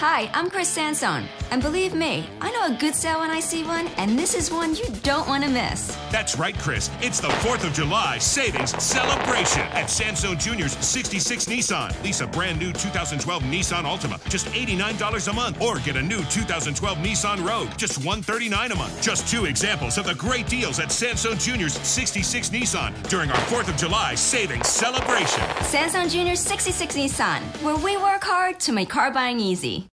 Hi, I'm Chris Sansone. And believe me, I know a good sale when I see one, and this is one you don't want to miss. That's right, Chris. It's the 4th of July savings celebration at Sansone Jr.'s 66 Nissan. Lease a brand new 2012 Nissan Altima, just $89 a month. Or get a new 2012 Nissan Rogue, just 139 a month. Just two examples of the great deals at Sansone Jr.'s 66 Nissan during our 4th of July savings celebration. Sansone Jr.'s 66 Nissan, where we work hard to make car buying easy.